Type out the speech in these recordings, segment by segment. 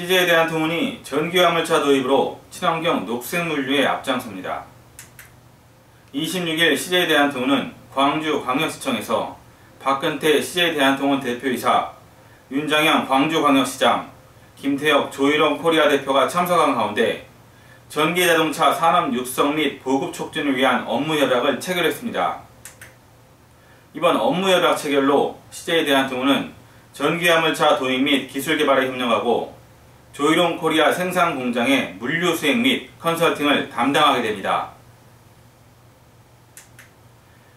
CJ에 대한 통운이 전기화물차 도입으로 친환경 녹색물류에 앞장섭니다. 26일 CJ에 대한 통운은 광주 광역시청에서 박근태 CJ 대한통운 대표이사, 윤장현 광주광역시장, 김태혁 조일원 코리아 대표가 참석한 가운데 전기자동차 산업 육성 및 보급 촉진을 위한 업무 협약을 체결했습니다. 이번 업무 협약 체결로 CJ 대한통운은 전기화물차 도입 및 기술 개발에 협력하고 조이롱 코리아 생산 공장의 물류 수행 및 컨설팅을 담당하게 됩니다.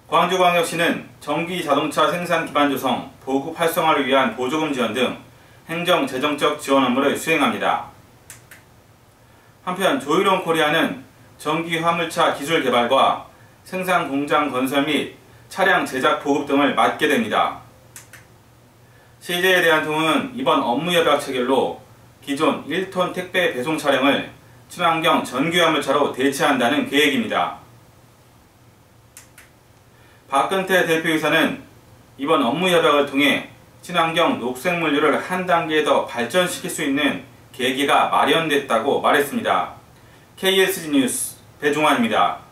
광주광역시는 전기 자동차 생산 기반 조성, 보급 활성화를 위한 보조금 지원 등 행정 재정적 지원 업무를 수행합니다. 한편 조이롱 코리아는 전기 화물차 기술 개발과 생산 공장 건설 및 차량 제작 보급 등을 맡게 됩니다. CJ에 대한 통은 이번 업무 협약 체결로 기존 1톤 택배 배송 차량을 친환경 전기 화물차로 대체한다는 계획입니다. 박근태 대표이사는 이번 업무 협약을 통해 친환경 녹색물류를 한 단계 더 발전시킬 수 있는 계기가 마련됐다고 말했습니다. KSG 뉴스 배종환입니다.